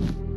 you